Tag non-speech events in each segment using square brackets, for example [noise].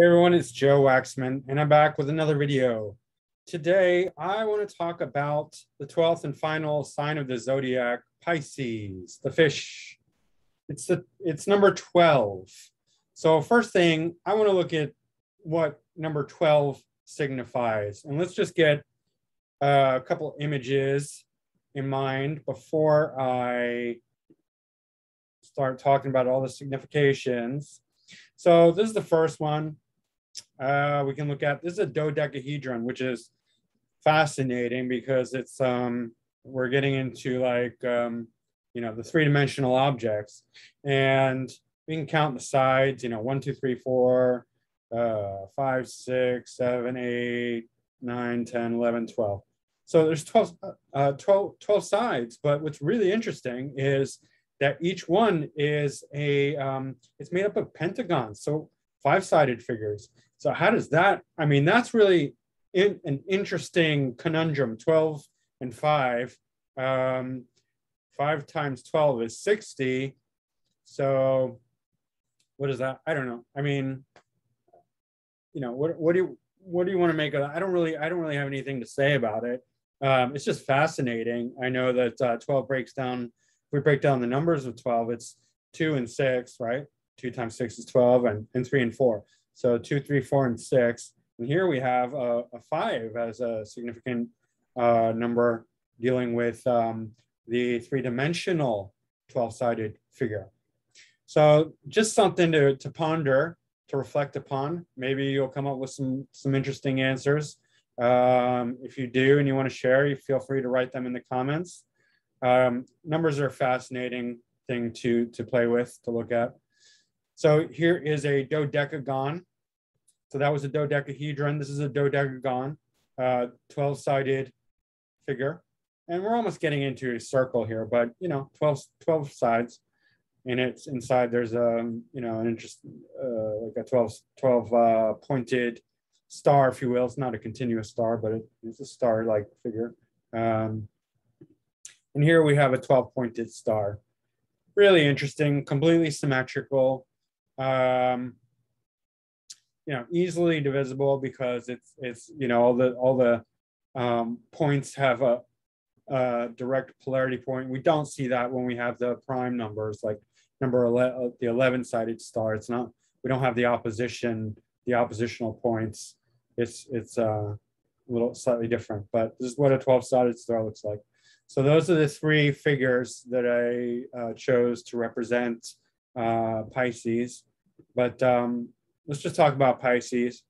Hey everyone, it's Joe Waxman, and I'm back with another video. Today, I want to talk about the 12th and final sign of the zodiac, Pisces, the fish. It's the it's number 12. So first thing, I want to look at what number 12 signifies. And let's just get uh, a couple images in mind before I start talking about all the significations. So this is the first one. Uh, we can look at this is a dodecahedron, which is fascinating because it's um, we're getting into like um, you know the three-dimensional objects, and we can count the sides. You know, one, two, three, four, uh, five, six, seven, eight, nine, 10, 11, 12. So there's 12, uh, 12, 12 sides, but what's really interesting is that each one is a, um, it's made up of pentagons, so five-sided figures. So how does that, I mean, that's really in, an interesting conundrum, 12 and five. Um, five times 12 is 60. So what is that? I don't know. I mean, you know, what, what do you, what do you want to make of that? I don't really, I don't really have anything to say about it. Um, it's just fascinating. I know that uh, 12 breaks down, if we break down the numbers of 12, it's two and six, right? Two times six is 12 and, and three and four. So two, three, four, and six. And here we have a, a five as a significant uh, number dealing with um, the three-dimensional 12-sided figure. So just something to, to ponder, to reflect upon. Maybe you'll come up with some, some interesting answers. Um, if you do and you want to share, you feel free to write them in the comments. Um, numbers are a fascinating thing to, to play with, to look at. So here is a dodecagon. So that was a dodecahedron. This is a dodecagon, uh, 12-sided figure. And we're almost getting into a circle here, but you know, 12, 12 sides. And it's inside there's a, um, you know, an interest, uh, like a 12, 12 uh, pointed star, if you will. It's not a continuous star, but it, it's a star-like figure. Um, and here we have a 12 pointed star. Really interesting, completely symmetrical. Um, you know, easily divisible because it's, it's, you know, all the, all the um, points have a, a direct polarity point. We don't see that when we have the prime numbers, like number 11, the 11 sided star. It's not, we don't have the opposition, the oppositional points it's it's uh, a little slightly different, but this is what a 12-sided star looks like. So those are the three figures that I uh, chose to represent uh, Pisces. But um, let's just talk about Pisces.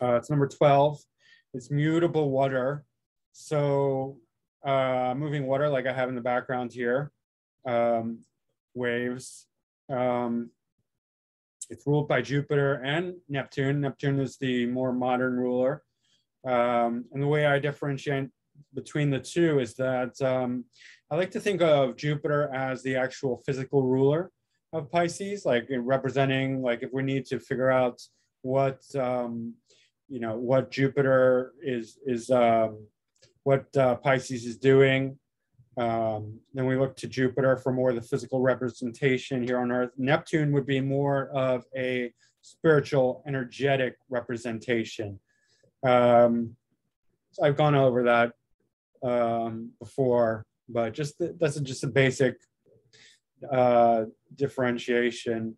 Uh, it's number 12. It's mutable water. So uh, moving water like I have in the background here, um, waves. Um, it's ruled by Jupiter and Neptune. Neptune is the more modern ruler. Um, and the way I differentiate between the two is that um, I like to think of Jupiter as the actual physical ruler of Pisces, like representing, like if we need to figure out what, um, you know, what Jupiter is, is um, what uh, Pisces is doing, um, then we look to Jupiter for more of the physical representation here on Earth. Neptune would be more of a spiritual, energetic representation. Um, so I've gone over that um, before, but just that's just a basic uh, differentiation.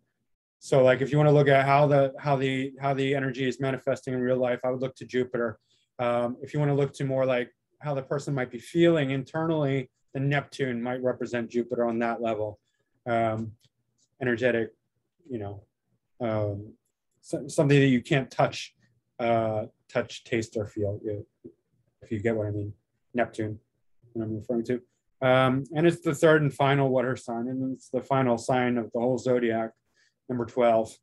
So, like, if you want to look at how the how the how the energy is manifesting in real life, I would look to Jupiter. Um, if you want to look to more like how the person might be feeling internally, the Neptune might represent Jupiter on that level. Um, energetic, you know, um, so, something that you can't touch, uh, touch, taste, or feel, if you get what I mean. Neptune, what I'm referring to. Um, and it's the third and final water sign, and it's the final sign of the whole zodiac, number 12.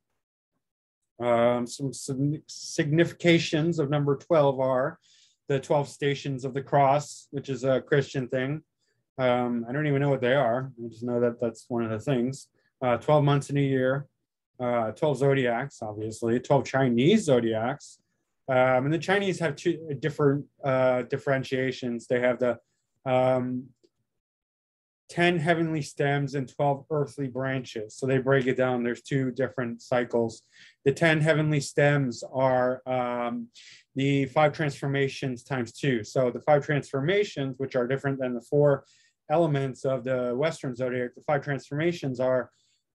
Um, some, some significations of number 12 are the 12 stations of the cross, which is a Christian thing. Um, I don't even know what they are. I just know that that's one of the things. Uh, 12 months in a year, uh, 12 zodiacs, obviously, 12 Chinese zodiacs. Um, and the Chinese have two different uh, differentiations. They have the um, 10 heavenly stems and 12 earthly branches. So they break it down. There's two different cycles. The 10 heavenly stems are um, the five transformations times two. So the five transformations, which are different than the four elements of the Western zodiac, the five transformations are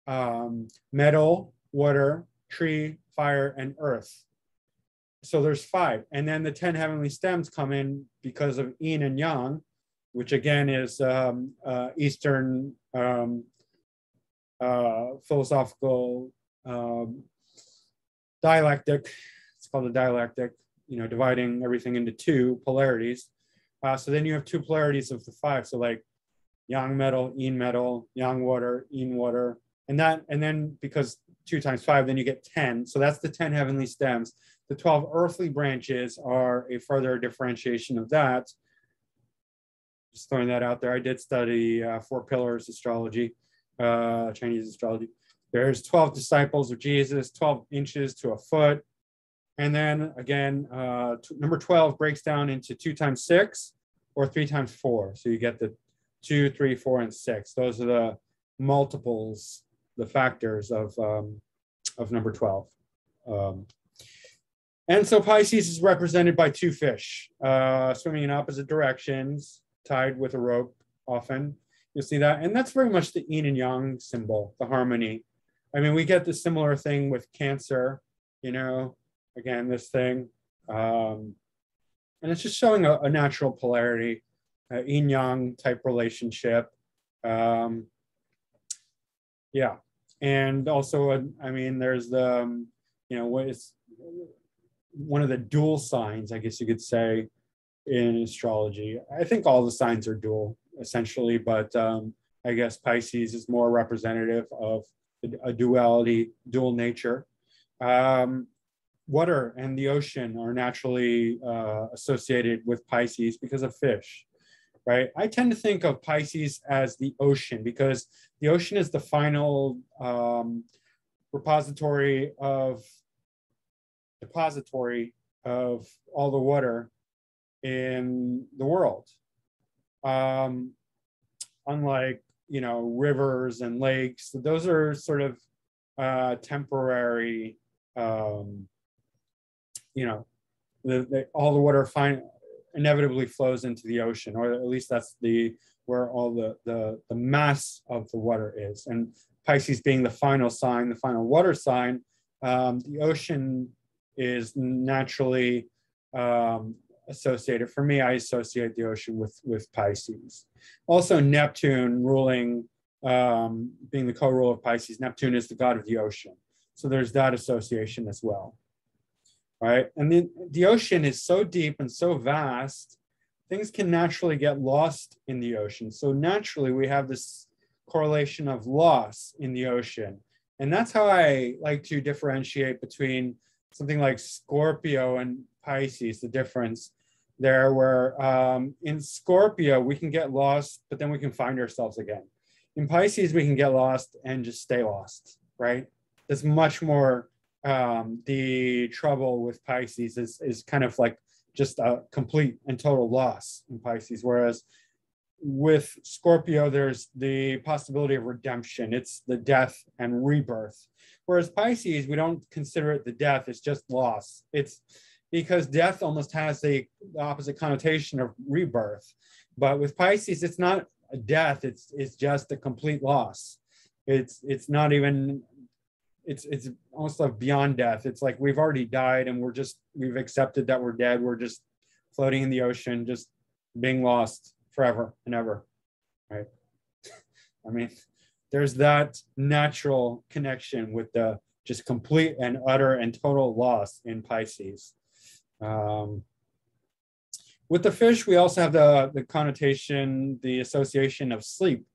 um, metal, water, tree, fire, and earth. So there's five. And then the 10 heavenly stems come in because of yin and yang, which again is um, uh, Eastern um, uh, philosophical um, dialectic. It's called a dialectic, you know, dividing everything into two polarities. Uh, so then you have two polarities of the five. So like yang metal, yin metal, yang water, yin water, and that, and then because two times five, then you get 10. So that's the 10 heavenly stems. The 12 earthly branches are a further differentiation of that. Just throwing that out there. I did study uh, four pillars astrology, uh, Chinese astrology. There's 12 disciples of Jesus, 12 inches to a foot. And then again, uh, number 12 breaks down into two times six or three times four. So you get the two, three, four, and six. Those are the multiples the factors of, um, of number 12. Um, and so Pisces is represented by two fish uh, swimming in opposite directions, tied with a rope often. You'll see that. And that's very much the yin and yang symbol, the harmony. I mean, we get the similar thing with Cancer, you know, again, this thing. Um, and it's just showing a, a natural polarity, yin yang type relationship. Um, yeah and also uh, i mean there's the um, you know what is one of the dual signs i guess you could say in astrology. I think all the signs are dual essentially but um, i guess pisces is more representative of a duality dual nature. Um, water and the ocean are naturally uh, associated with pisces because of fish right? I tend to think of Pisces as the ocean because the ocean is the final um, repository of depository of all the water in the world. Um, unlike you know rivers and lakes, those are sort of uh, temporary. Um, you know, the, the, all the water inevitably flows into the ocean, or at least that's the where all the, the, the mass of the water is. And Pisces being the final sign, the final water sign, um, the ocean is naturally um, associated. For me, I associate the ocean with, with Pisces. Also, Neptune ruling, um, being the co-ruler of Pisces, Neptune is the god of the ocean. So there's that association as well right? And then the ocean is so deep and so vast, things can naturally get lost in the ocean. So naturally, we have this correlation of loss in the ocean. And that's how I like to differentiate between something like Scorpio and Pisces, the difference there, where um, in Scorpio, we can get lost, but then we can find ourselves again. In Pisces, we can get lost and just stay lost, right? It's much more um, the trouble with Pisces is, is kind of like just a complete and total loss in Pisces. Whereas with Scorpio, there's the possibility of redemption. It's the death and rebirth. Whereas Pisces, we don't consider it the death, it's just loss. It's because death almost has the opposite connotation of rebirth. But with Pisces, it's not a death, it's it's just a complete loss. It's it's not even it's it's almost like beyond death. It's like we've already died and we're just we've accepted that we're dead. We're just floating in the ocean, just being lost forever and ever. Right. [laughs] I mean, there's that natural connection with the just complete and utter and total loss in Pisces. Um, with the fish, we also have the, the connotation, the association of sleep,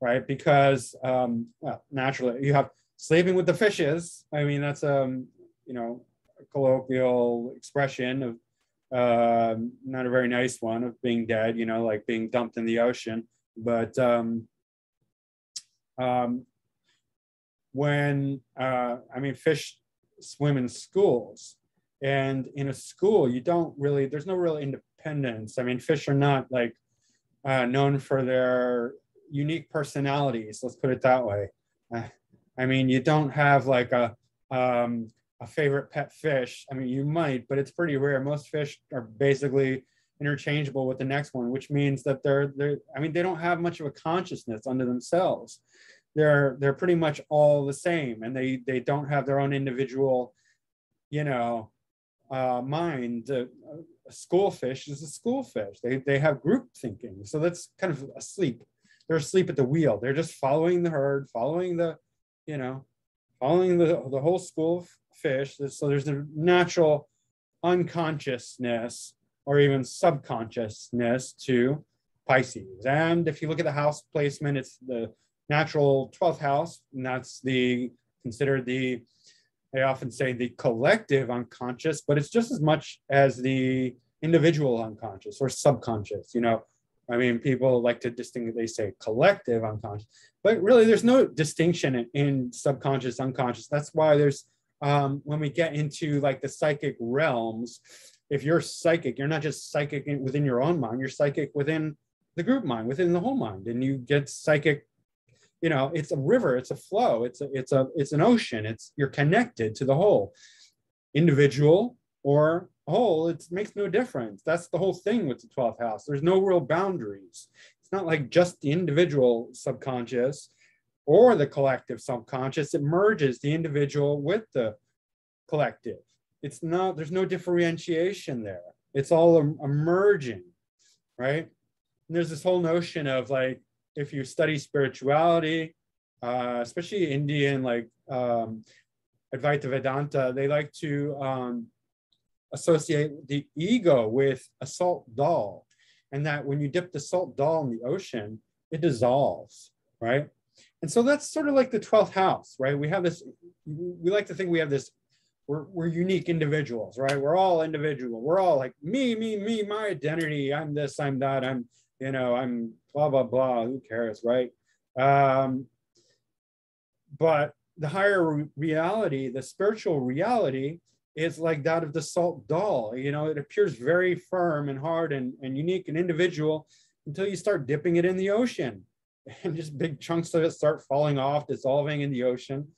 right? Because um, well, naturally, you have sleeping with the fishes. I mean, that's um, you know, a colloquial expression of uh, not a very nice one of being dead. You know, like being dumped in the ocean. But um, um, when uh, I mean, fish swim in schools, and in a school, you don't really. There's no real independence. I mean, fish are not like uh, known for their unique personalities. Let's put it that way. Uh, I mean, you don't have like a um, a favorite pet fish. I mean, you might, but it's pretty rare. Most fish are basically interchangeable with the next one, which means that they're they're. I mean, they don't have much of a consciousness under themselves. They're they're pretty much all the same, and they they don't have their own individual, you know, uh, mind. Uh, a school fish is a school fish. They they have group thinking, so that's kind of asleep. They're asleep at the wheel. They're just following the herd, following the, you know, following the the whole school of fish. So there's a natural unconsciousness or even subconsciousness to Pisces. And if you look at the house placement, it's the natural 12th house, and that's the considered the I often say the collective unconscious, but it's just as much as the individual unconscious or subconscious. You know, I mean, people like to distinguish, they say collective unconscious, but really there's no distinction in, in subconscious, unconscious. That's why there's, um, when we get into like the psychic realms, if you're psychic, you're not just psychic within your own mind, you're psychic within the group mind, within the whole mind, and you get psychic you know it's a river it's a flow it's a it's a it's an ocean it's you're connected to the whole. Individual or whole it makes no difference. That's the whole thing with the 12th house. There's no real boundaries. It's not like just the individual subconscious or the collective subconscious. It merges the individual with the collective. It's not there's no differentiation there. It's all emerging right? And there's this whole notion of like if you study spirituality, uh, especially Indian, like um, Advaita Vedanta, they like to um, associate the ego with a salt doll. And that when you dip the salt doll in the ocean, it dissolves, right? And so that's sort of like the 12th house, right? We have this, we like to think we have this, we're, we're unique individuals, right? We're all individual. We're all like me, me, me, my identity. I'm this, I'm that, I'm, you know, I'm blah, blah, blah. Who cares, right? Um, but the higher reality, the spiritual reality, is like that of the salt doll. You know, it appears very firm and hard and, and unique and individual until you start dipping it in the ocean. [laughs] And just big chunks of it start falling off, dissolving in the ocean.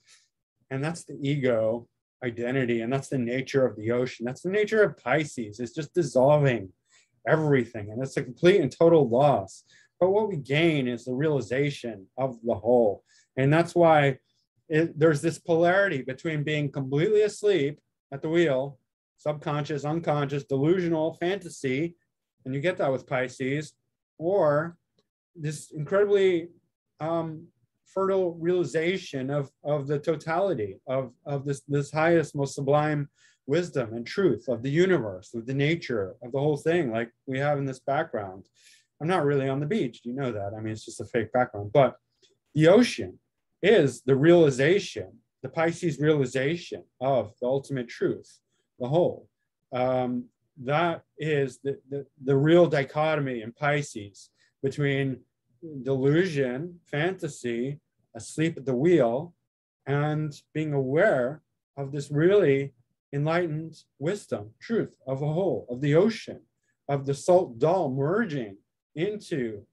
And that's the ego identity. And that's the nature of the ocean. That's the nature of Pisces. It's just dissolving everything. And it's a complete and total loss. But what we gain is the realization of the whole. And that's why it, there's this polarity between being completely asleep at the wheel, subconscious, unconscious, delusional, fantasy, and you get that with Pisces, or this incredibly um, fertile realization of, of the totality of, of this, this highest, most sublime wisdom and truth of the universe, of the nature of the whole thing, like we have in this background. I'm not really on the beach. You know that. I mean, it's just a fake background. But the ocean is the realization, the Pisces realization of the ultimate truth, the whole. Um, that is the, the, the real dichotomy in Pisces between delusion, fantasy, asleep at the wheel, and being aware of this really enlightened wisdom, truth of a whole, of the ocean, of the salt doll merging into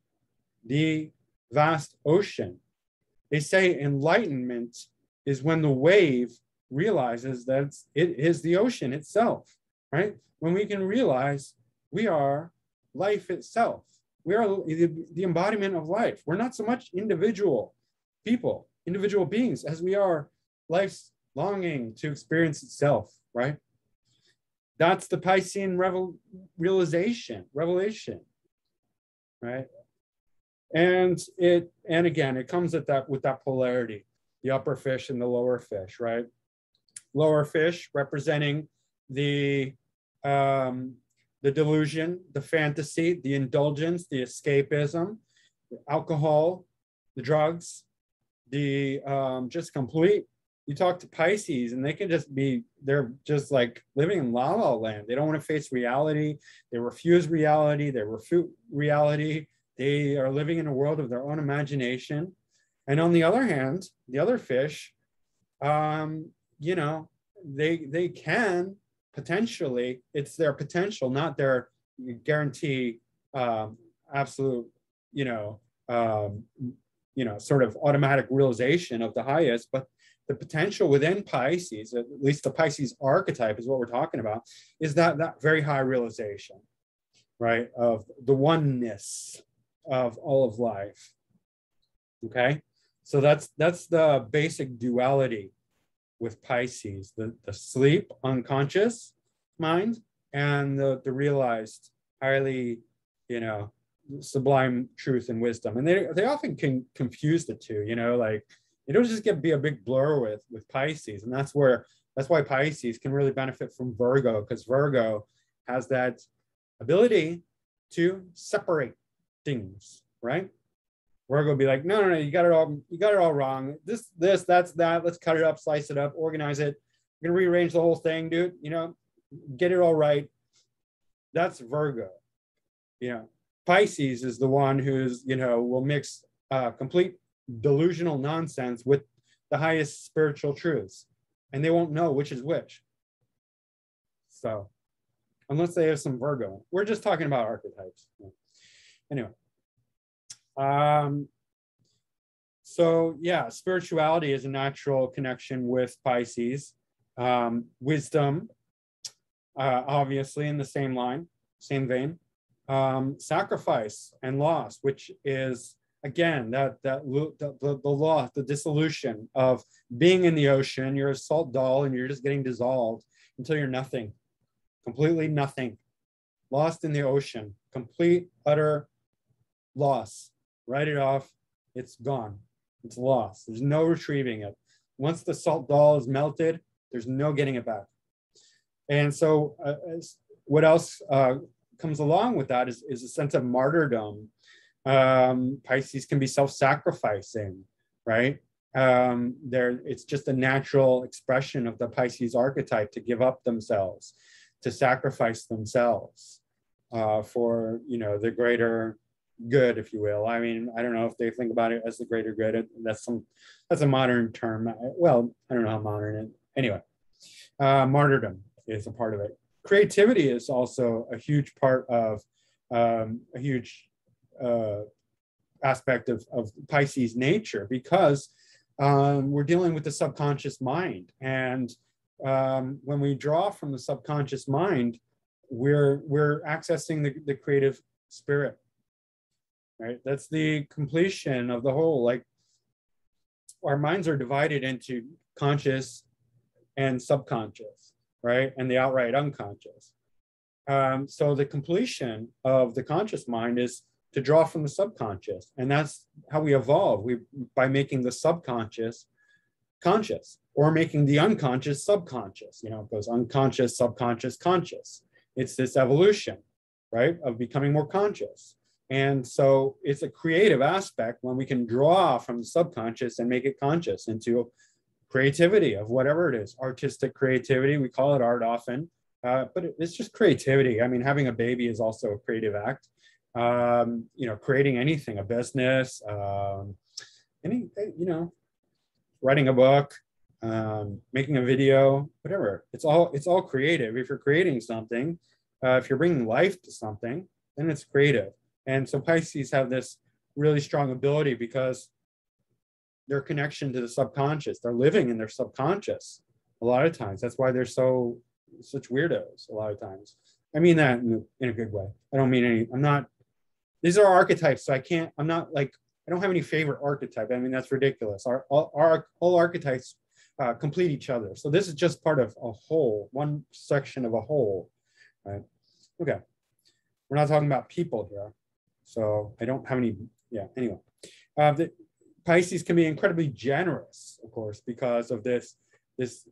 the vast ocean. They say enlightenment is when the wave realizes that it is the ocean itself, right? When we can realize we are life itself. We are the, embodiment of life. We're not so much individual people, individual beings, as we are life's longing to experience itself, right? That's the Piscean revel- realization, revelation, right? And it, and again, it comes at that with that polarity, the upper fish and the lower fish, right? Lower fish representing the um, the delusion, the fantasy, the indulgence, the escapism, the alcohol, the drugs, the um, just complete you talk to Pisces and they can just be, they're just like living in la la land. They don't want to face reality. They refuse reality. They refute reality. They are living in a world of their own imagination. And on the other hand, the other fish, um, you know, they they can potentially, it's their potential, not their guarantee um, absolute, you know, um, you know, sort of automatic realization of the highest, but the potential within Pisces, at least the Pisces archetype is what we're talking about, is that that very high realization, right, of the oneness of all of life. Okay, so that's that's the basic duality with Pisces: the the sleep, unconscious mind, and the the realized, highly, you know, sublime truth and wisdom. And they they often can confuse the two. You know, like it'll just get be a big blur with with Pisces, and that's where that's why Pisces can really benefit from Virgo because Virgo has that ability to separate things, right? Virgo be like, no, no, no, you got it all, you got it all wrong. This, this, that's that. Let's cut it up, slice it up, organize it. We're gonna rearrange the whole thing, dude. You know, get it all right. That's Virgo. You know, Pisces is the one who's, you know, will mix uh, complete delusional nonsense with the highest spiritual truths, and they won't know which is which. So, unless they have some Virgo, we're just talking about archetypes. Anyway, um, so yeah, spirituality is a natural connection with Pisces. Um, wisdom, uh, obviously, in the same line, same vein. Um, sacrifice and loss, which is again that that the, the, loss, the dissolution of being in the ocean. You're a salt doll, and you're just getting dissolved until you're nothing, completely nothing, lost in the ocean, complete utter loss write it off. It's gone. It's lost. There's no retrieving it. Once the salt doll is melted, there's no getting it back. And so, uh, what else uh, comes along with that is, is a sense of martyrdom. Um, Pisces can be self-sacrificing, right? Um, there, it's just a natural expression of the Pisces archetype to give up themselves, to sacrifice themselves uh, for you know the greater good, if you will. I mean, I don't know if they think about it as the greater good. That's some that's a modern term. Well, I don't know how modern it. Anyway, uh, martyrdom is a part of it. Creativity is also a huge part of um, a huge uh, aspect of, of Pisces nature because um, we're dealing with the subconscious mind, and um, when we draw from the subconscious mind, we're we're accessing the, the creative spirit right? That's the completion of the whole. Like our minds are divided into conscious and subconscious, right? And the outright unconscious. Um, so the completion of the conscious mind is to draw from the subconscious, and that's how we evolve. We by making the subconscious conscious or making the unconscious subconscious. You know, it goes unconscious, subconscious, conscious. It's this evolution, right, of becoming more conscious. And so it's a creative aspect when we can draw from the subconscious and make it conscious into creativity of whatever it is artistic creativity. We call it art often, uh, but it's just creativity. I mean, having a baby is also a creative act. Um, you know, creating anything, a business, um, any, you know, writing a book, um, making a video, whatever. It's all it's all creative. If you're creating something, uh, if you're bringing life to something, then it's creative. And so Pisces have this really strong ability because their connection to the subconscious, they're living in their subconscious a lot of times. That's why they're so such weirdos a lot of times. I mean that in a, in a good way. I don't mean any, I'm not, these are archetypes. So I can't, I'm not like, I don't have any favorite archetype. I mean, that's ridiculous. Our, our, all archetypes uh, complete each other. So this is just part of a whole, one section of a whole, right? Okay. We're not talking about people here. So I don't have any, yeah, anyway. Uh, the, Pisces can be incredibly generous, of course, because of this, this,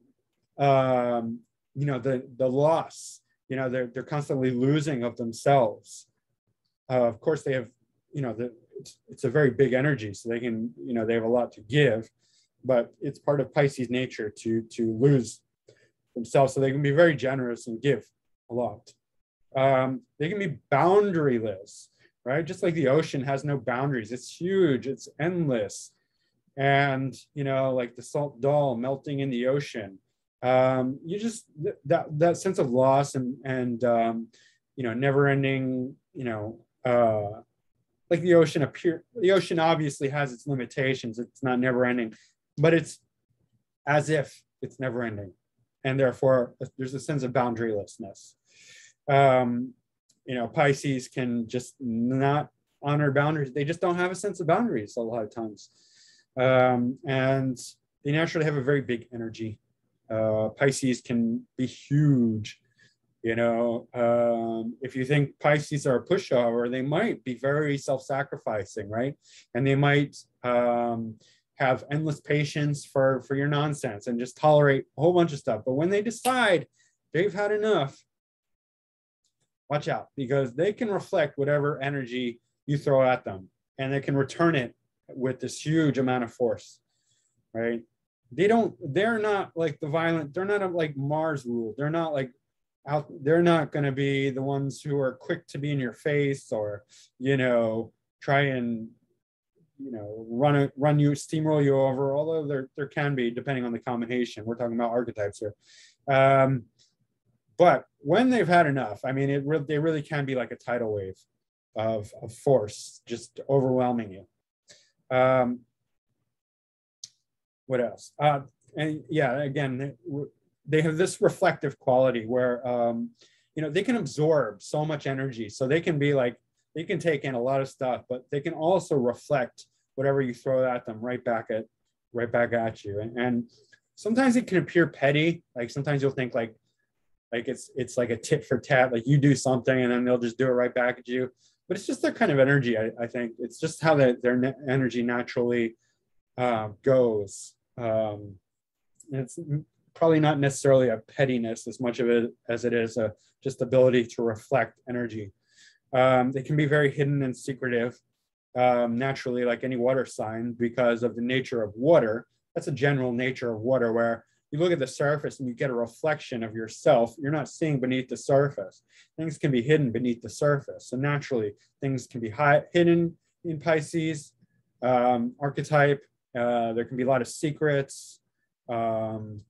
um, you know, the, the loss, you know, they're, they're constantly losing of themselves. Uh, of course, they have, you know, the, it's, it's a very big energy, so they can, you know, they have a lot to give, but it's part of Pisces nature to, to lose themselves. So they can be very generous and give a lot. Um, they can be boundaryless right? Just like the ocean has no boundaries, it's huge, it's endless. And, you know, like the salt doll melting in the ocean. Um, you just, that, that sense of loss and, and um, you know, never ending, you know, uh, like the ocean appear the ocean obviously has its limitations. It's not never ending but it's as if it's never ending. And therefore there's a sense of boundarylessness. Um, you know pisces can just not honor boundaries. They just don't have a sense of boundaries a lot of times. Um, and they naturally have a very big energy. Uh, pisces can be huge you know, um, if you think Pisces are a pushover, they might be very self-sacrificing, right? And they might um, have endless patience for for your nonsense and just tolerate a whole bunch of stuff. But when they decide they've had enough, watch out because they can reflect whatever energy you throw at them, and they can return it with this huge amount of force, right? They don't. They're not like the violent. They're not like Mars rule. They're not like out they're not going to be the ones who are quick to be in your face or you know try and you know run a, run you steamroll you over although there there can be depending on the combination. We're talking about archetypes here. Um, but when they've had enough i mean it really they really can be like a tidal wave of, of force just overwhelming you. Um, what else? Uh, and yeah again they have this reflective quality where um, you know they can absorb so much energy. So they can be like they can take in a lot of stuff but they can also reflect whatever you throw at them right back at right back at you. And, and sometimes it can appear petty. Like sometimes you'll think like like it's it's like a tit for tat like you do something and then they'll just do it right back at you. But it's just their kind of energy i, I think. It's just how that their energy naturally uh, goes. Um, it's probably not necessarily a pettiness as much of it as it is a just ability to reflect energy. Um, they can be very hidden and secretive, um, naturally, like any water sign, because of the nature of water. That's a general nature of water, where you look at the surface and you get a reflection of yourself. You're not seeing beneath the surface. Things can be hidden beneath the surface. So naturally, things can be hidden in Pisces um, archetype. Uh, there can be a lot of secrets. Um,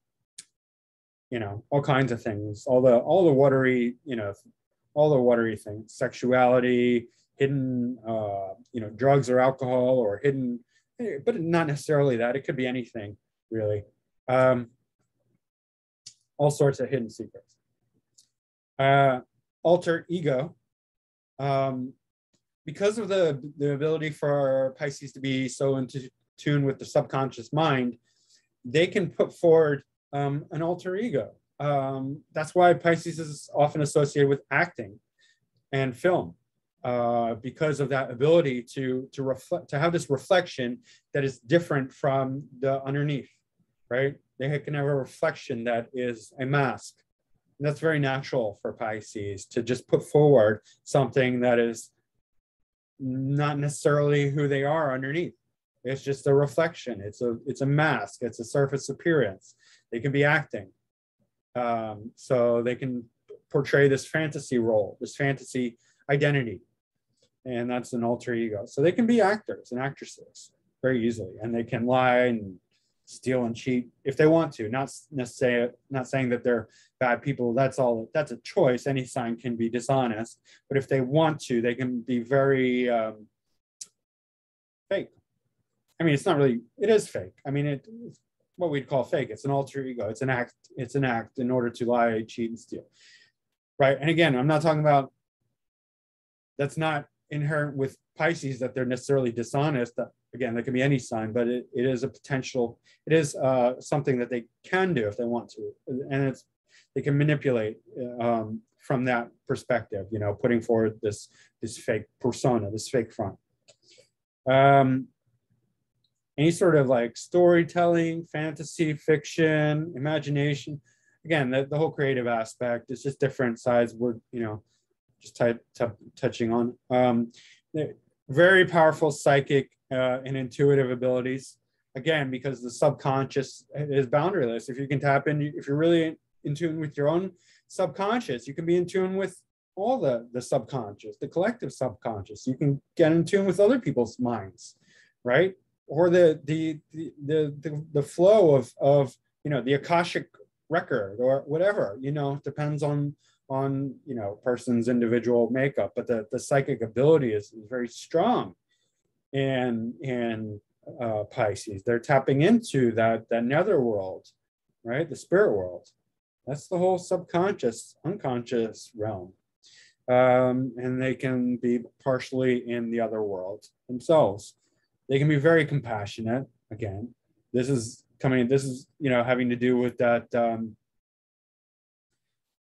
you know, all kinds of things, all the all the watery, you know, all the watery things, sexuality, hidden, uh, you know, drugs or alcohol, or hidden, eh, but not necessarily that. It could be anything really. Um, all sorts of hidden secrets. Uh, alter ego. Um, because of the, the ability for Pisces to be so in tune with the subconscious mind, they can put forward um, an alter ego. Um, that's why Pisces is often associated with acting and film uh, because of that ability to to reflect to have this reflection that is different from the underneath, right? They can have a reflection that is a mask. And that's very natural for Pisces to just put forward something that is not necessarily who they are underneath. It's just a reflection. It's a it's a mask. It's a surface appearance. They can be acting. Um, so they can portray this fantasy role, this fantasy identity. And that's an alter ego. So they can be actors and actresses very easily. And they can lie and steal and cheat if they want to. Not necessarily not saying that they're bad people. That's all that's a choice. Any sign can be dishonest. But if they want to, they can be very um, fake. I mean, it's not really, it is fake. I mean, it, what we'd call fake. It's an alter ego. It's an act. It's an act in order to lie, cheat, and steal. Right. And again, I'm not talking about. That's not inherent with Pisces that they're necessarily dishonest. Again, there can be any sign, but it, it is a potential. It is uh, something that they can do if they want to, and it's they can manipulate um, from that perspective. You know, putting forward this this fake persona, this fake front. Um, any sort of like storytelling, fantasy, fiction, imagination. Again, the, the whole creative aspect is just different sides we're, you know, just t- t- touching on. Um, very powerful psychic uh, and intuitive abilities. Again, because the subconscious is boundaryless. If you can tap in, if you're really in tune with your own subconscious, you can be in tune with all the, the subconscious, the collective subconscious. You can get in tune with other people's minds, right? Or the the the the, the flow of of you know the akashic record or whatever you know depends on on you know person's individual makeup, but the, the psychic ability is, is very strong in in uh, Pisces. They're tapping into that that nether world, right? The spirit world. That's the whole subconscious, unconscious realm. Um, and they can be partially in the other world themselves. They can be very compassionate. Again, this is coming. This is you know having to do with that um,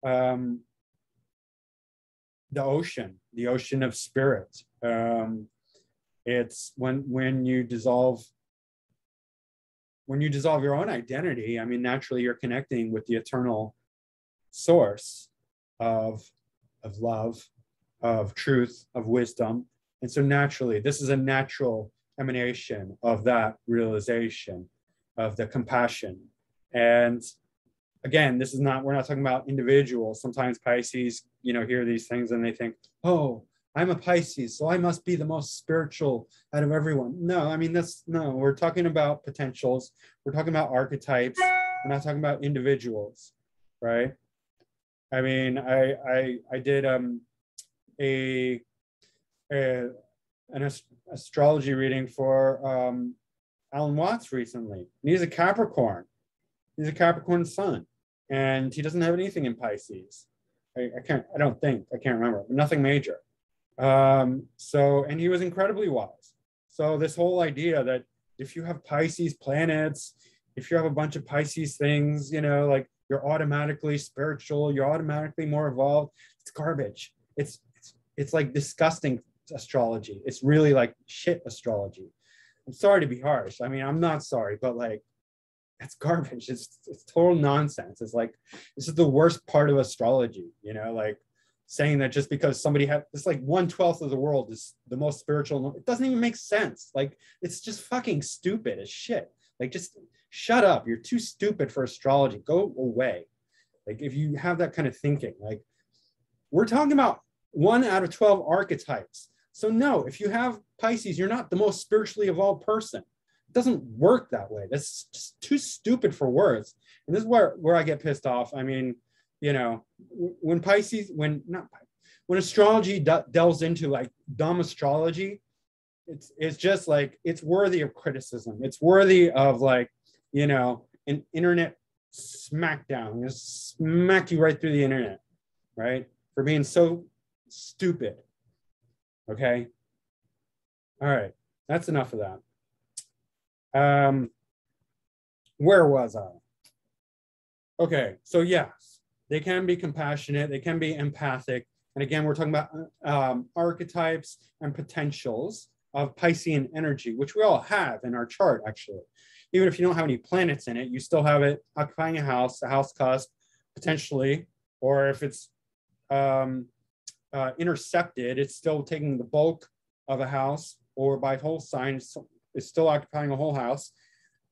um, the ocean, the ocean of spirit. Um, it's when when you dissolve when you dissolve your own identity. I mean, naturally, you're connecting with the eternal source of of love, of truth, of wisdom, and so naturally, this is a natural emanation of that realization of the compassion and again, this is not, we're not talking about individuals. Sometimes Pisces, you know, hear these things and they think, oh, I'm a Pisces, so I must be the most spiritual out of everyone. No, I mean, that's no, we're talking about potentials. We're talking about archetypes. We're not talking about individuals, right? I mean, I, I, I did um, a, a an astrology reading for um, Alan Watts recently. And he's a Capricorn. He's a Capricorn sun and he doesn't have anything in Pisces. I, I can't, I don't think, I can't remember, nothing major. Um, so, and he was incredibly wise. So this whole idea that if you have Pisces planets, if you have a bunch of Pisces things, you know, like you're automatically spiritual, you're automatically more evolved. It's garbage. It's it's, it's like disgusting astrology. It's really like shit astrology. I'm sorry to be harsh. I mean, I'm not sorry, but like it's garbage. It's, it's total nonsense. It's like this is the worst part of astrology, you know, like saying that just because somebody had it's like one twelfth of the world is the most spiritual. It doesn't even make sense. Like it's just fucking stupid as shit. Like just shut up. You're too stupid for astrology. Go away. Like if you have that kind of thinking, like we're talking about one out of 12 archetypes. So no, if you have Pisces, you're not the most spiritually evolved person It doesn't work that way. That's just too stupid for words. And this is where, where I get pissed off. I mean, you know, when Pisces, when not when astrology de- delves into like dumb astrology, it's it's just like it's worthy of criticism. It's worthy of like, you know, an internet smackdown. Just smack you right through the internet, right? For being so stupid. Okay. All right. That's enough of that. Um, where was I? Okay, so yes, they can be compassionate, they can be empathic. And again, we're talking about um, archetypes and potentials of Piscean energy, which we all have in our chart, actually. Even if you don't have any planets in it, you still have it occupying a house, a house cusp, potentially, or if it's um, uh, intercepted, it's still taking the bulk of a house, or by whole sign, it's still occupying a whole house.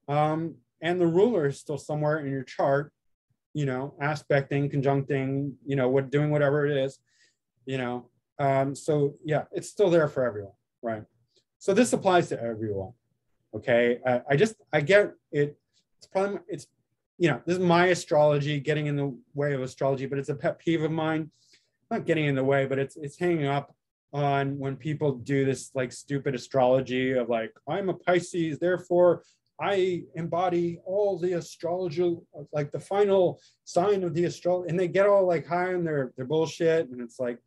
Um, and the ruler is still somewhere in your chart, you know, aspecting, conjuncting, you know, what doing whatever it is, you know. Um, so yeah, it's still there for everyone, right? So this applies to everyone. Okay. I, I just I get it. It's probably it's you know, this is my astrology getting in the way of astrology, but it's a pet peeve of mine. Not getting in the way, but it's it's hanging up on when people do this like stupid astrology of like i'm a pisces therefore i embody all the astrology like the final sign of the astrology and they get all like high on their their bullshit and it's like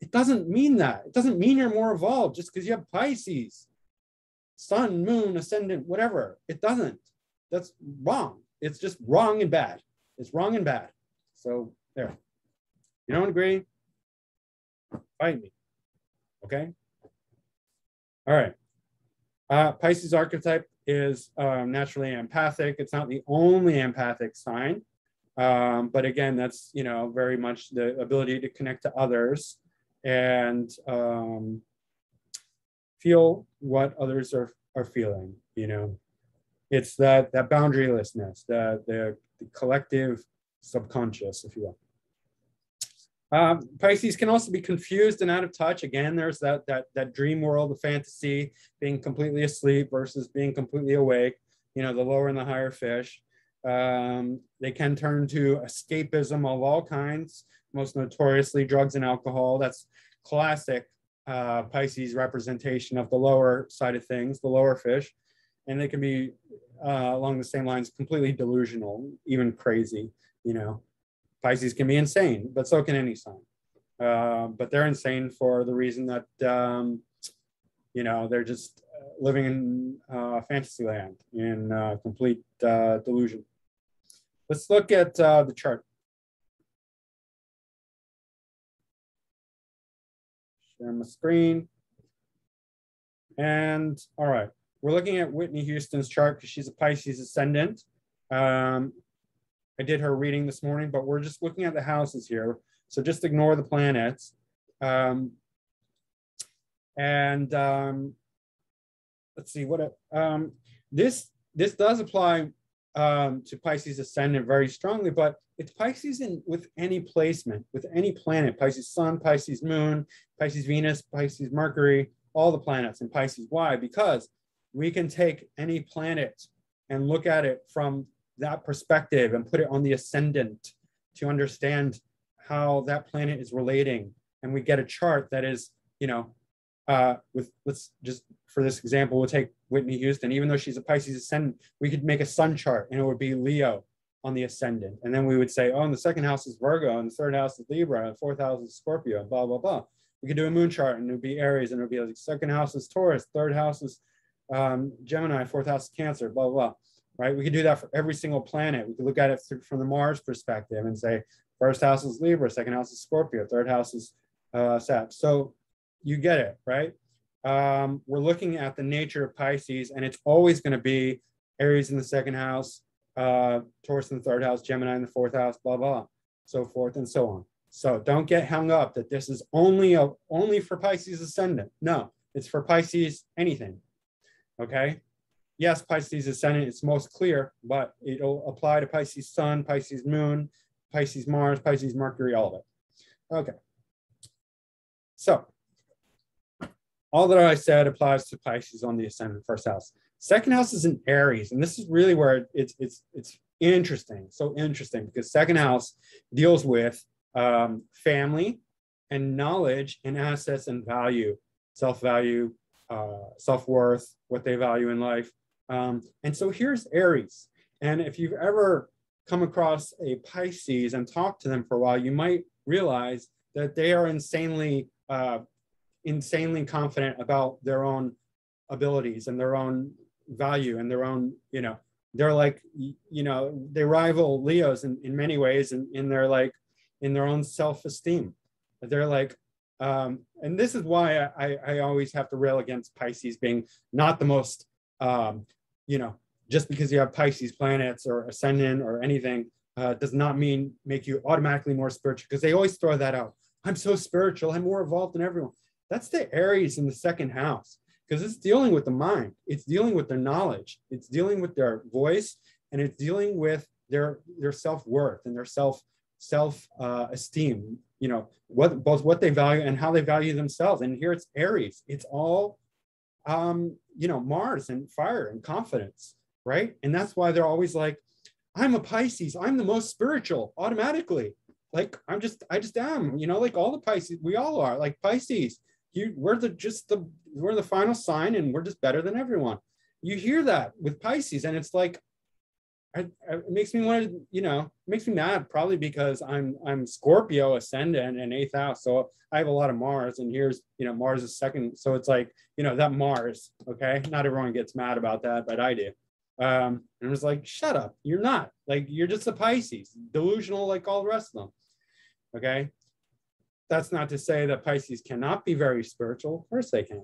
it doesn't mean that. It doesn't mean you're more evolved just because you have pisces sun moon ascendant whatever. It doesn't. That's wrong. It's just wrong and bad. It's wrong and bad. So there you don't agree fight me okay? All right. Uh, Pisces archetype is um, naturally empathic. It's not the only empathic sign, um, but again, that's you know very much the ability to connect to others and um, feel what others are are feeling. You know, it's that that boundarylessness, the the, the collective subconscious, if you will. Um, Pisces can also be confused and out of touch. Again, there's that that that dream world of fantasy, being completely asleep versus being completely awake. You know, the lower and the higher fish. Um, they can turn to escapism of all kinds, most notoriously drugs and alcohol. That's classic uh, Pisces representation of the lower side of things, the lower fish. And they can be uh, along the same lines, completely delusional, even crazy. You know, Pisces can be insane, but so can any sign. Uh, but they're insane for the reason that, um, you know, they're just living in uh, fantasy land in uh, complete uh, delusion. Let's look at uh, the chart. Share my screen. And all right, we're looking at Whitney Houston's chart because she's a Pisces ascendant. Um, I did her reading this morning, but we're just looking at the houses here. So just ignore the planets. Um, and um, let's see what um, this this does apply um, to Pisces ascendant very strongly, but it's Pisces in with any placement, with any planet, Pisces Sun, Pisces Moon, Pisces Venus, Pisces Mercury, all the planets in Pisces. Why? Because we can take any planet and look at it from that perspective and put it on the ascendant to understand how that planet is relating. And we get a chart that is, you know, uh, with let's just for this example, we'll take Whitney Houston. Even though she's a Pisces ascendant, we could make a sun chart and it would be Leo on the ascendant. And then we would say, oh, and the second house is Virgo, and the third house is Libra, and the fourth house is Scorpio, blah, blah, blah. We could do a moon chart and it would be Aries, and it would be like second house is Taurus, third house is um, Gemini, fourth house is Cancer, blah, blah, blah. Right? We could do that for every single planet. We could look at it from the Mars perspective and say, first house is Libra, second house is Scorpio, third house is uh. So you get it, right? Um, we're looking at the nature of Pisces, and it's always going to be Aries in the second house, uh, Taurus in the third house, Gemini in the fourth house, blah, blah, so forth and so on. So don't get hung up that this is only a, only for Pisces ascendant. No, it's for Pisces anything. Okay. Yes, Pisces ascendant is most clear, but it'll apply to Pisces sun, Pisces moon, Pisces Mars, Pisces Mercury, all of it. Okay. So all that I said applies to Pisces on the ascendant first house. Second house is in Aries, and this is really where it's it's it's interesting. So interesting because second house deals with um, family and knowledge and assets and value, self value, uh, self worth, what they value in life. Um, and so here's Aries. And if you've ever come across a Pisces and talked to them for a while, you might realize that they are insanely uh, insanely confident about their own abilities and their own value and their own, you know, they're like, you know, they rival Leos in, in many ways and in, in their like, in their own self-esteem. They're like, um, and this is why I, I always have to rail against Pisces being not the most, um, you know, just because you have Pisces planets or ascendant or anything uh, does not mean make you automatically more spiritual because they always throw that out. I'm so spiritual. I'm more evolved than everyone. That's the Aries in the second house because it's dealing with the mind. It's dealing with their knowledge. It's dealing with their voice, and it's dealing with their their self worth and their self self uh, esteem. You know what both what they value and how they value themselves. And here it's Aries. It's all um, you know Mars and fire and confidence, right? And that's why they're always like, I'm a Pisces. I'm the most spiritual automatically. Like I'm just I just am. You know, like all the Pisces. We all are like Pisces you we're the just the we're the final sign and we're just better than everyone you hear that with pisces and it's like I, it makes me want to you know makes me mad probably because i'm i'm scorpio ascendant and eighth house. So i have a lot of mars and here's you know mars is second. So it's like you know that mars okay? Not everyone gets mad about that but i do. Um and it was like shut up. You're not. Like you're just a pisces delusional like all the rest of them okay? That's not to say that Pisces cannot be very spiritual. Of course they can,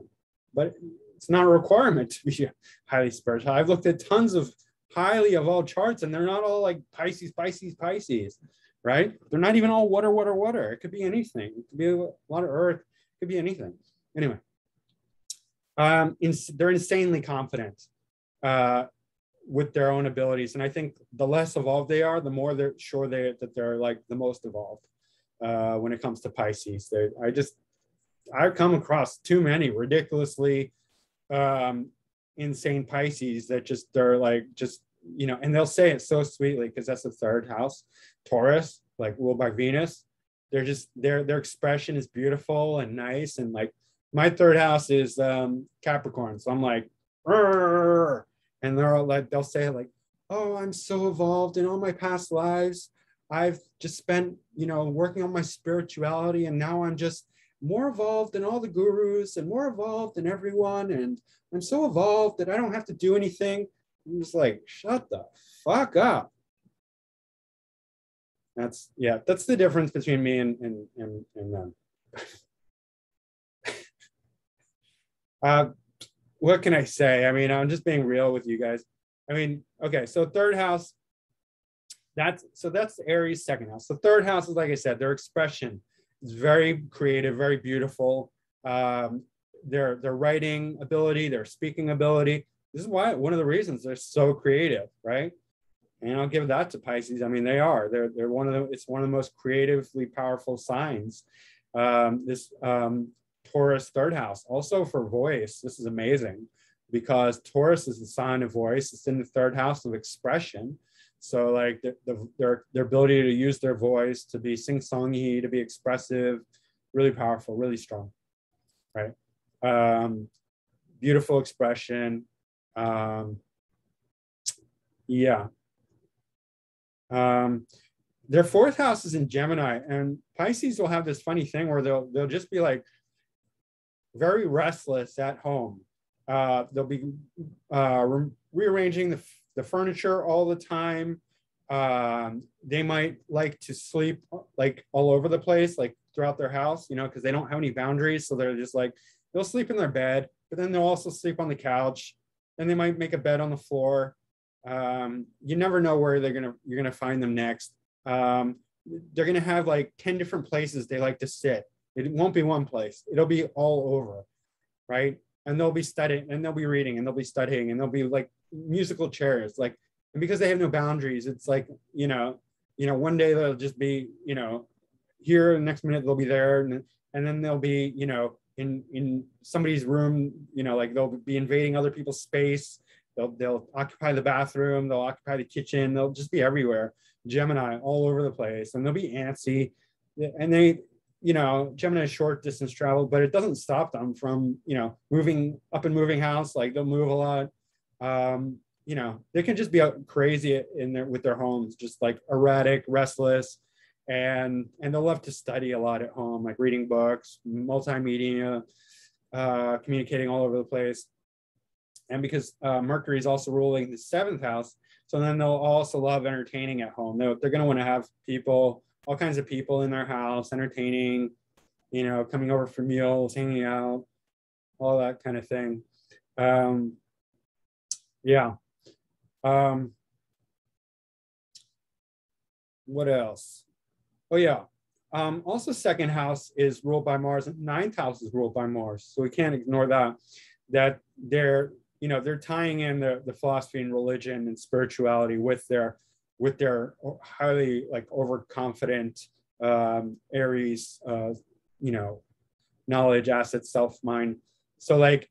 but it's not a requirement to be [laughs] highly spiritual. I've looked at tons of highly of all charts and they're not all like Pisces, Pisces, Pisces, right? They're not even all water, water, water. It could be anything. It could be a lot of earth. It could be anything. Anyway, um, in, they're insanely confident uh, with their own abilities. And I think the less evolved they are, the more they're sure they, that they're like the most evolved uh, when it comes to Pisces. They're, I just, I've come across too many ridiculously um, insane Pisces that just, they're like, just, you know, and they'll say it so sweetly because that's the third house, Taurus, like ruled by Venus. they're just their their expression is beautiful and nice. And like my third house is um capricorn. So i'm like Rrr! and they're all like they'll say like oh i'm so evolved in all my past lives. I've just spent you know working on my spirituality. And now i'm just more evolved than all the gurus and more evolved than everyone. And i'm so evolved that i don't have to do anything. I'm just like shut the fuck up. That's yeah that's the difference between me and and and, and them. [laughs] Uh what can i say? I mean i'm just being real with you guys. I mean okay so third house that's so that's aries second house. The third house is like i said their expression is very creative very beautiful um their their writing ability their speaking ability this is why one of the reasons they're so creative right and I'll give that to Pisces. I mean, they are. They're they're one of the. It's one of the most creatively powerful signs. Um, this um, Taurus third house, also for voice. This is amazing because Taurus is the sign of voice. It's in the third house of expression. So like the, the, their their ability to use their voice to be sing-songy, to be expressive, really powerful, really strong, right? Um, beautiful expression. Um, yeah, um, their fourth house is in Gemini, and Pisces will have this funny thing where they'll they'll just be like very restless at home. Uh, they'll be uh, re- rearranging the, the furniture all the time. Um, they might like to sleep like all over the place, like throughout their house, you know, because they don't have any boundaries. So they're just like they'll sleep in their bed, but then they'll also sleep on the couch, and they might make a bed on the floor um, you never know where they're gonna you're gonna find them next. Um, they're gonna have like 10 different places they like to sit. It won't be one place, it'll be all over, right? And they'll be studying and they'll be reading and they'll be studying and they'll be like musical chairs, like and because they have no boundaries, it's like, you know, you know, one day they'll just be, you know, here, the next minute they'll be there, and, and then they'll be, you know, in in somebody's room, you know, like they'll be invading other people's space They'll they'll occupy the bathroom, they'll occupy the kitchen, they'll just be everywhere. Gemini all over the place, and they'll be antsy, and they, you know, Gemini short distance travel, but it doesn't stop them from you know moving up and moving house. Like they'll move a lot. Um, you know, they can just be crazy in there with their homes, just like erratic, restless, and and they'll love to study a lot at home, like reading books, multimedia, uh, communicating all over the place and because uh, Mercury is also ruling the seventh house, so then they'll also love entertaining at home. They're, they're going to want to have people, all kinds of people in their house, entertaining, you know, coming over for meals, hanging out, all that kind of thing. Um, yeah. Um, what else? Oh yeah. Um, also, second house is ruled by Mars. And ninth house is ruled by Mars, so we can't ignore that. That they're you know they're tying in the, the philosophy and religion and spirituality with their with their highly like overconfident um, Aries, uh, you know, knowledge, asset, self, mind. So like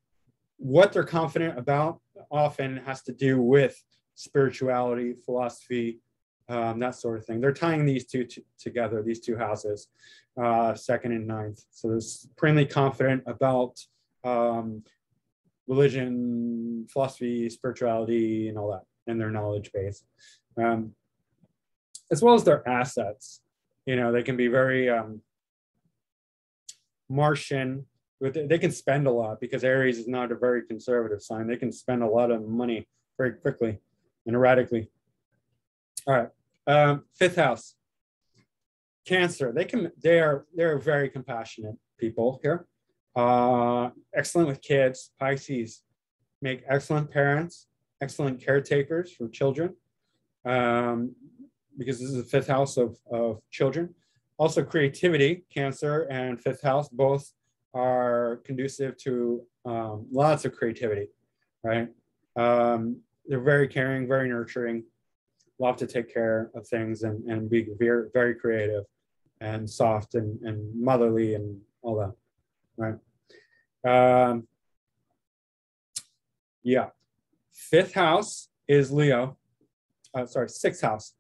what they're confident about often has to do with spirituality, philosophy, um, that sort of thing. They're tying these two t- together, these two houses, uh, second and ninth. So they're supremely confident about um, religion, philosophy, spirituality, and all that, and their knowledge base, um, as well as their assets. You know, they can be very um, Martian. They can spend a lot because Aries is not a very conservative sign. They can spend a lot of money very quickly and erratically. All right, um, fifth house, Cancer. They can. They are. They're very compassionate people here. Uh, excellent with kids. Pisces make excellent parents, excellent caretakers for children, um, because this is the fifth house of, of children. Also, creativity, Cancer and fifth house both are conducive to um, lots of creativity, right? Um, they're very caring, very nurturing, love to take care of things and, and be very, very creative and soft and, and motherly and all that right? Um, yeah. Fifth house is Leo. Uh, sorry, sixth house.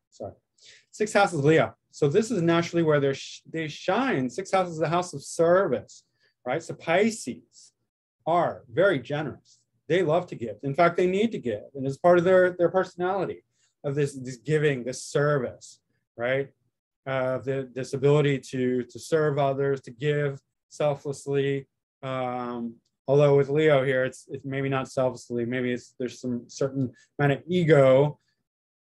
Sorry. Sixth house is Leo. So this is naturally where they they shine. Sixth house is the house of service, right? So Pisces are very generous. They love to give. In fact, they need to give, and it's part of their their personality of this this giving, this service, right? Uh, the, this ability to to serve others, to give selflessly. Um, although with Leo here, it's it's maybe not selflessly. Maybe it's there's some certain amount of ego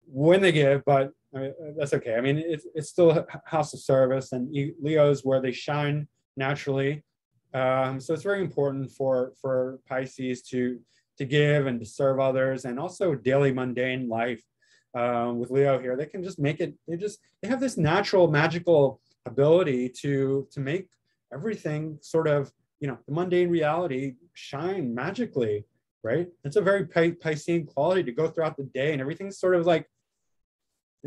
when they give, but I mean, that's okay. I mean, it's, it's still house of service, and Leo's where they shine naturally. Um, so it's very important for for Pisces to to give and to serve others, and also daily mundane life. Um, with Leo here, they can just make it. They just they have this natural magical ability to to make everything sort of you know the mundane reality shine magically right it's a very piscean quality to go throughout the day and everything's sort of like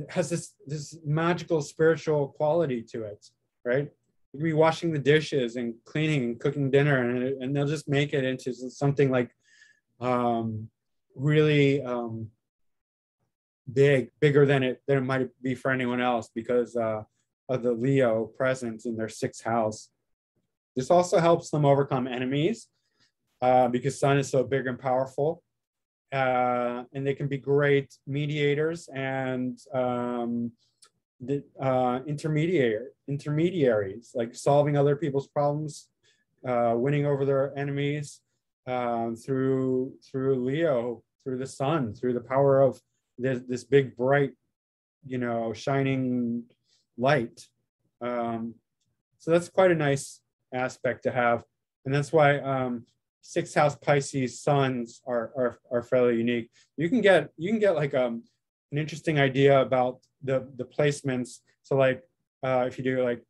has this this magical spiritual quality to it, right? You can be washing the dishes and cleaning and cooking dinner, and and they'll just make it into something like um, really um, big, bigger than it than it might be for anyone else because uh, of the Leo presence in their sixth house. This also helps them overcome enemies uh, because Sun is so big and powerful uh, and they can be great mediators and um, the, uh, intermediary, intermediaries, like solving other people's problems, uh, winning over their enemies um, through through Leo, through the sun, through the power of this, this big bright, you know, shining light. Um, so that's quite a nice aspect to have, and that's why um, six house Pisces suns are, are, are fairly unique. You can get, you can get like um, an interesting idea about the, the placements. So like uh, if you do like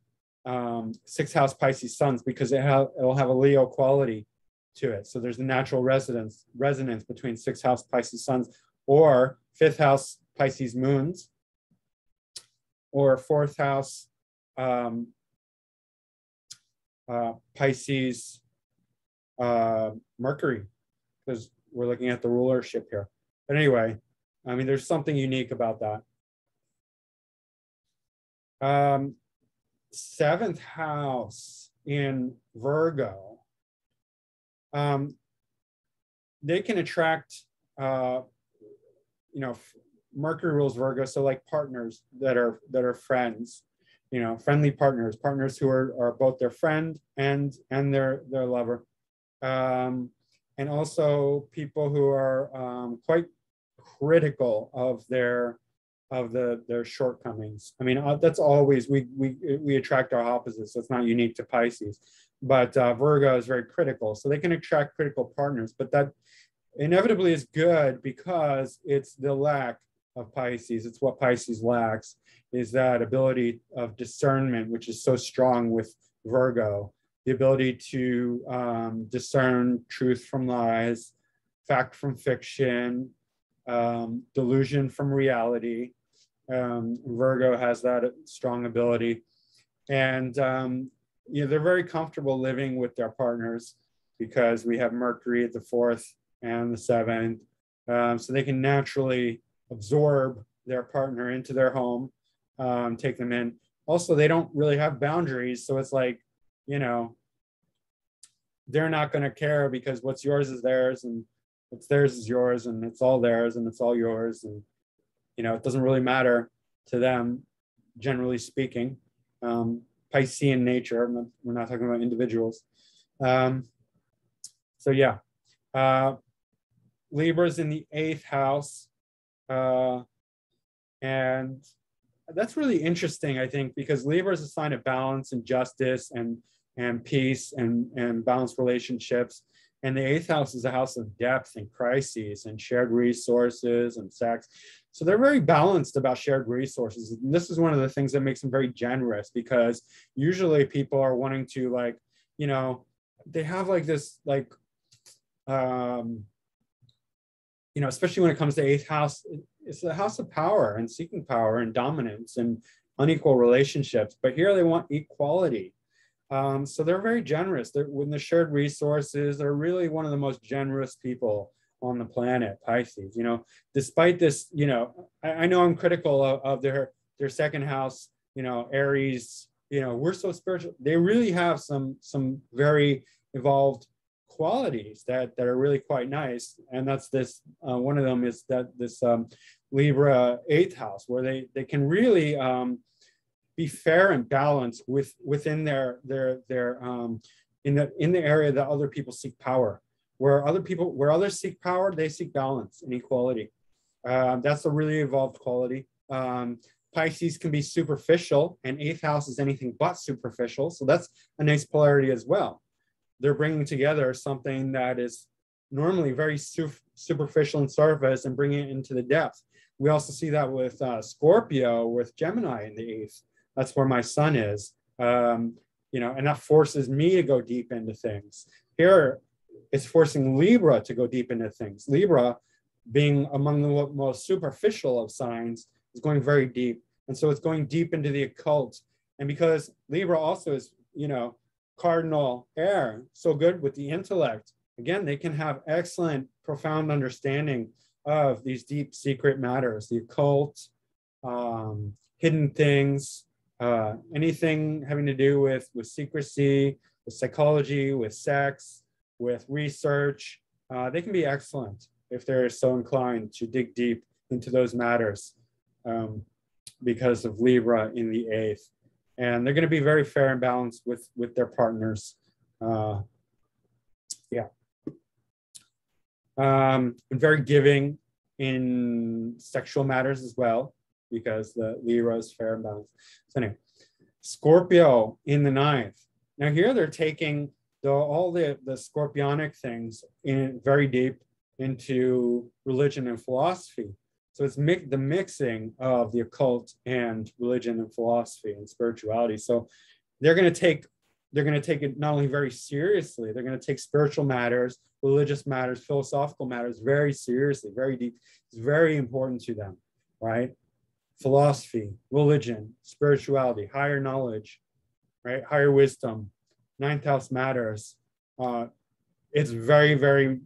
um, six house Pisces suns, because it have, it'll have a Leo quality to it. So there's a natural resonance, resonance between six house Pisces suns or fifth house Pisces moons or fourth house um, uh, Pisces uh, Mercury because we're looking at the rulership here. But anyway, I mean, there's something unique about that. Um, seventh house in Virgo, um, they can attract, uh, you know, Mercury rules Virgo, so like partners that are that are friends, you know, friendly partners, partners who are, are both their friend and and their their lover um, and also people who are um, quite critical of their of the their shortcomings. I mean, uh, that's always we we we attract our opposites. That's not unique to Pisces, but uh, Virgo is very critical, so they can attract critical partners. But that inevitably is good because it's the lack of Pisces. It's what Pisces lacks is that ability of discernment, which is so strong with Virgo the ability to um, discern truth from lies, fact from fiction, um, delusion from reality. Um, Virgo has that strong ability. And um, you know, they're very comfortable living with their partners because we have Mercury at the fourth and the seventh. Um, so they can naturally absorb their partner into their home, um, take them in. Also, they don't really have boundaries. So it's like, you know, they're not going to care because what's yours is theirs and what's theirs is yours and it's all theirs and it's all yours. And, you know, it doesn't really matter to them, generally speaking. Um, Piscean nature, not, we're not talking about individuals. Um, so, yeah. Uh, Libra's in the eighth house. Uh, and that's really interesting, I think, because Libra is a sign of balance and justice and and peace and, and balanced relationships. And the eighth house is a house of depth and crises and shared resources and sex. So they're very balanced about shared resources. And this is one of the things that makes them very generous because usually people are wanting to like, you know, they have like this like um you know, especially when it comes to eighth house, it's a house of power and seeking power and dominance and unequal relationships. But here they want equality. Um, so they're very generous. They're, when the shared resources, they're really one of the most generous people on the planet, Pisces. You know, despite this, you know, I, I know I'm critical of, of, their their second house you know, Aries, you know, we're so spiritual. They really have some some very evolved qualities that that are really quite nice. And that's this uh, one of them is that this um, Libra eighth house where they they can really um, be fair and balanced with within their their their um, in the in the area that other people seek power. Where other people where others seek power, they seek balance and equality. Um, that's a really evolved quality. Um, Pisces can be superficial, and eighth house is anything but superficial. So that's a nice polarity as well. They're bringing together something that is normally very su superficial and surface and bringing it into the depth. We also see that with uh, Scorpio, with Gemini in the eighth. That's where my sun is. Um, you know, and that forces me to go deep into things. Here, it's forcing Libra to go deep into things. Libra, being among the most superficial of signs, is going very deep. And so it's going deep into the occult. And because Libra also is, you know, cardinal air, so good with the intellect, again, they can have excellent, profound understanding of these deep secret matters, the occult, um, hidden things, uh, anything having to do with, with secrecy, with psychology, with sex, with research. Uh, they can be excellent if they're so inclined to dig deep into those matters um, because of Libra in the eighth. And they're going to be very fair and balanced with, with their partners. Uh, yeah. Um, and very giving in sexual matters as well, because the Libra fair and balanced. So anyway, Scorpio in the ninth. Now here they're taking the, all the, the scorpionic things in very deep into religion and philosophy. So it's mi the mixing of the occult and religion and philosophy and spirituality. So they're going to take they're going to take it not only very seriously, they're going to take spiritual matters, religious matters, philosophical matters very seriously, very deep. It's very important to them, right? Philosophy, religion, spirituality, higher knowledge, right? Higher wisdom, ninth house matters. Uh, it's very, very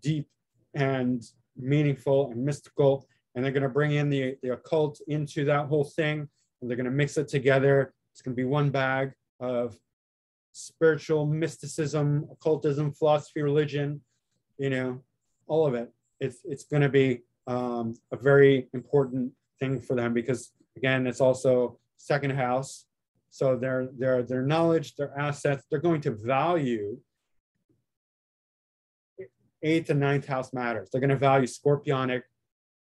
deep and meaningful and mystical. And they're going to bring in the, the occult into that whole thing and they're going to mix it together. It's going to be one bag of spiritual mysticism, occultism, philosophy, religion, you know, all of it. It's, it's going to be um, a very important thing for them because, again, it's also second house. So their, their, their knowledge, their assets, they're going to value eighth and ninth house matters. They're going to value scorpionic.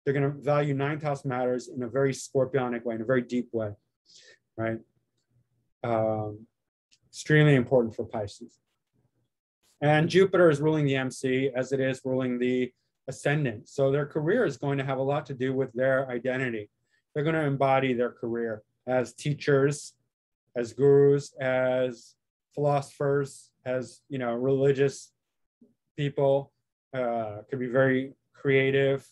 They're going to value ninth house matters in a very scorpionic way, in a very deep way, right? Um, extremely important for Pisces. And Jupiter is ruling the MC as it is ruling the ascendant. So their career is going to have a lot to do with their identity. They're going to embody their career as teachers, as gurus, as philosophers, as you know, religious people, uh, could be very creative.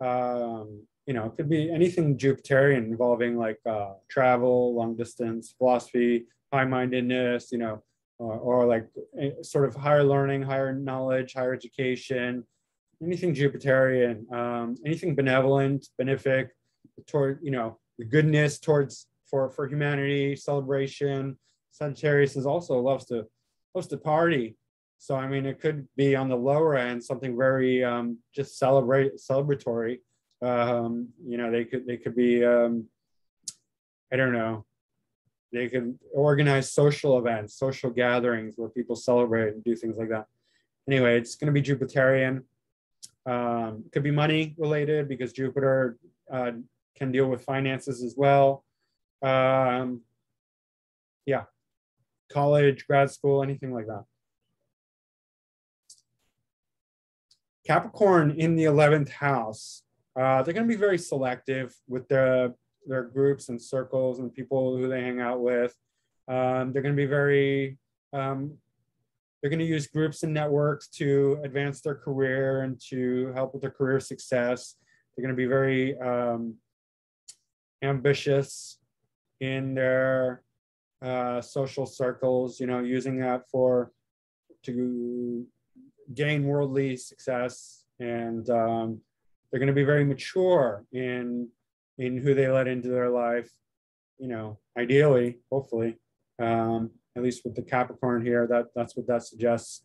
Um, you know, it could be anything Jupiterian involving like uh, travel, long distance, philosophy, high mindedness, you know, or, or like eh, sort of higher learning, higher knowledge, higher education, anything Jupiterian, um, anything benevolent, benefic, toward, you know, the goodness towards for, for humanity, celebration. Sagittarius is also loves to loves to party so I mean, it could be on the lower end something very um, just celebrate celebratory. Um, you know, they could they could be um, I don't know. They could organize social events, social gatherings where people celebrate and do things like that. Anyway, it's going to be Jupiterian. Um, could be money related because Jupiter uh, can deal with finances as well. Um, yeah, college, grad school, anything like that. Capricorn in the 11th house, uh, they're going to be very selective with their, their groups and circles and people who they hang out with. Um, they're going to be very, um, they're going to use groups and networks to advance their career and to help with their career success. They're going to be very um, ambitious in their uh, social circles, you know, using that for to gain worldly success and um, they're going to be very mature in in who they let into their life you know, ideally, hopefully, um, at least with the Capricorn here, that that's what that suggests.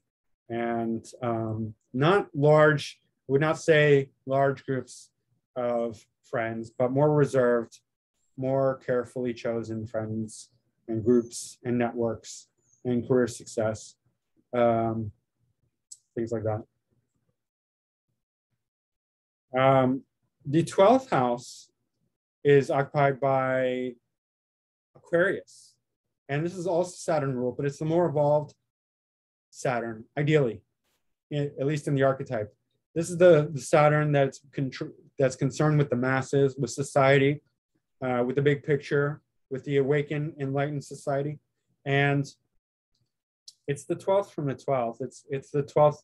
And um, not large, I would not say large groups of friends, but more reserved, more carefully chosen friends and groups and networks and career success, um, things like that. Um, the 12th house is occupied by Aquarius. And this is also Saturn rule, but it's the more evolved Saturn, ideally, at least in the archetype. This is the, the Saturn that's, that's concerned with the masses, with society, uh, with the big picture, with the awakened, enlightened society. And it's the 12th from the 12th. It's, it's the 12th.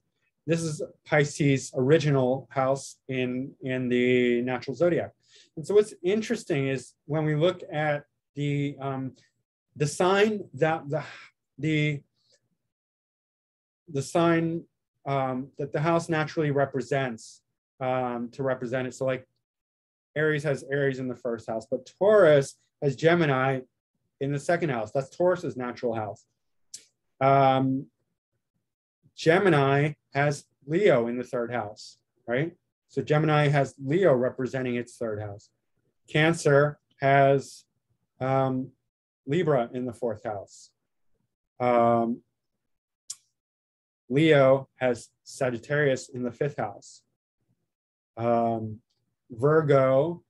This is Pisces' original house in, in the natural zodiac. And so what's interesting is when we look at the, um, the sign that the, the, the sign um, that the house naturally represents um, to represent it. So like Aries has Aries in the first house, but Taurus has Gemini in the second house. That's Taurus's natural house. Um, Gemini has Leo in the third house, right? So Gemini has Leo representing its third house. Cancer has um, Libra in the fourth house. Um, Leo has Sagittarius in the fifth house. Um, Virgo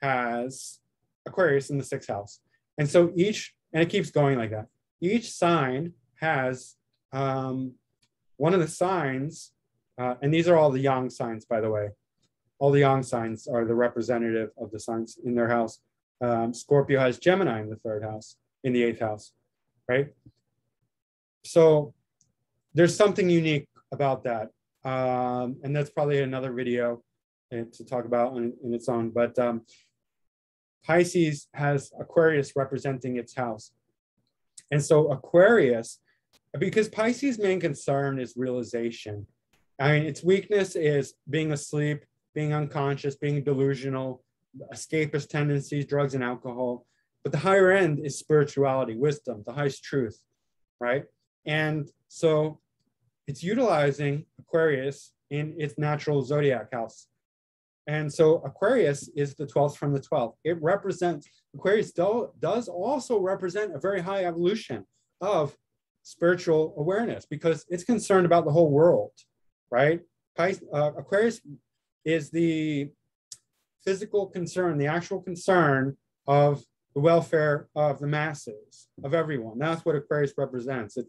has Aquarius in the sixth house. And so each, and it keeps going like that. Each sign has um, one of the signs, uh, and these are all the yang signs, by the way. All the yang signs are the representative of the signs in their house. Um, Scorpio has Gemini in the third house, in the eighth house, right? So there's something unique about that. Um, and that's probably another video to talk about in, in its own. But um, Pisces has Aquarius representing its house. And so Aquarius, because Pisces' main concern is realization. I mean, its weakness is being asleep, being unconscious, being delusional, escapist tendencies, drugs and alcohol. But the higher end is spirituality, wisdom, the highest truth, right? And so it's utilizing Aquarius in its natural zodiac house. And so Aquarius is the 12th from the 12th. It represents, Aquarius do, does also represent a very high evolution of spiritual awareness because it's concerned about the whole world, right? Uh, Aquarius is the physical concern, the actual concern of the welfare of the masses, of everyone. That's what Aquarius represents. It,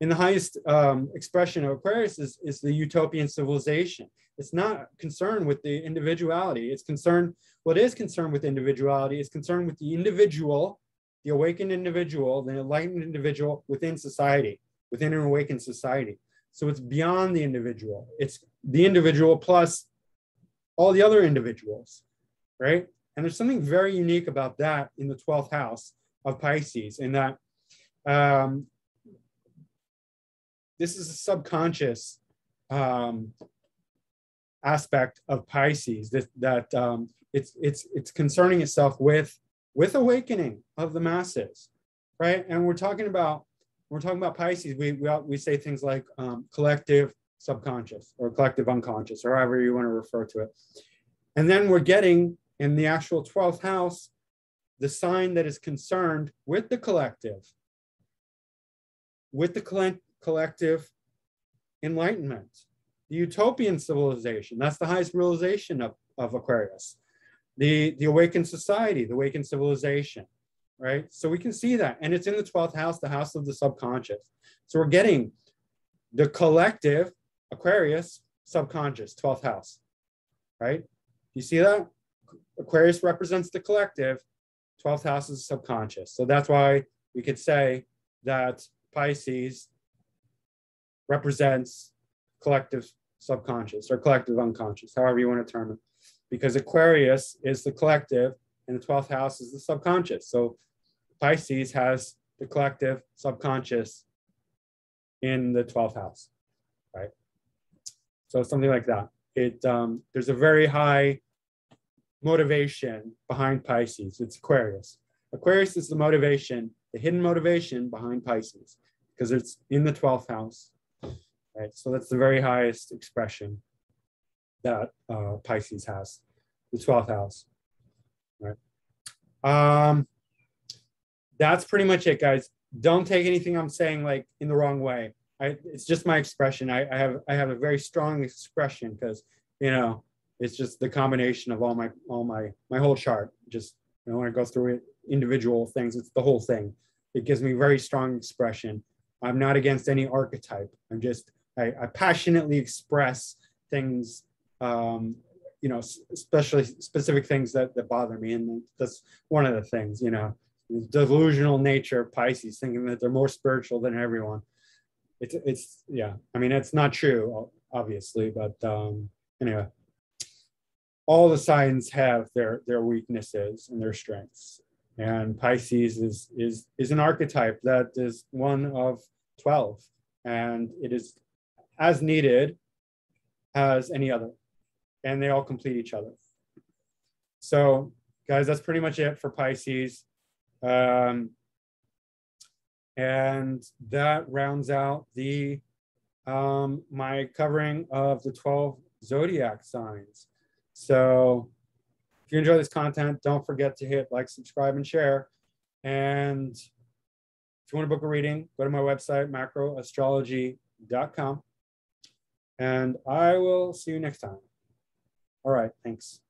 in the highest um, expression of Aquarius is, is the utopian civilization. It's not concerned with the individuality. It's concerned, what is concerned with individuality is concerned with the individual, the awakened individual, the enlightened individual within society, within an awakened society. So it's beyond the individual. It's the individual plus all the other individuals, right? And there's something very unique about that in the 12th house of Pisces, in that um, this is a subconscious um, aspect of Pisces that that um, it's it's it's concerning itself with with awakening of the masses, right? And we're talking about we're talking about Pisces. We we, we say things like um, collective subconscious or collective unconscious or however you want to refer to it. And then we're getting in the actual 12th house the sign that is concerned with the collective, with the collective enlightenment, the utopian civilization. That's the highest realization of, of Aquarius. The, the awakened society, the awakened civilization, right? So we can see that. And it's in the 12th house, the house of the subconscious. So we're getting the collective Aquarius subconscious, 12th house, right? You see that? Aquarius represents the collective, 12th house is subconscious. So that's why we could say that Pisces represents collective subconscious or collective unconscious, however you want to term it, because Aquarius is the collective and the 12th house is the subconscious. So Pisces has the collective subconscious in the 12th house, right? So something like that. It um, there's a very high motivation behind Pisces. It's Aquarius. Aquarius is the motivation, the hidden motivation behind Pisces, because it's in the 12th house. Right. So that's the very highest expression that uh, Pisces has, the 12th house. Right. Um, that's pretty much it, guys. Don't take anything I'm saying like in the wrong way. I, it's just my expression. I, I have I have a very strong expression because you know it's just the combination of all my all my my whole chart. Just you know, when I go through it, individual things, it's the whole thing. It gives me very strong expression. I'm not against any archetype. I'm just I, I passionately express things, um, you know, especially specific things that that bother me, and that's one of the things. You know, delusional nature of Pisces, thinking that they're more spiritual than everyone. It's it's yeah. I mean, it's not true, obviously, but um, anyway all the signs have their their weaknesses and their strengths. And pisces is is is an archetype that is one of 12 and it is as needed as any other. And they all complete each other. So guys that's pretty much it for pisces. Um, and that rounds out the um, my covering of the 12 zodiac signs so if you enjoy this content, don't forget to hit like, subscribe, and share. And if you want to book a reading, go to my website, macroastrology.com. And I will see you next time. All right, thanks.